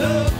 love.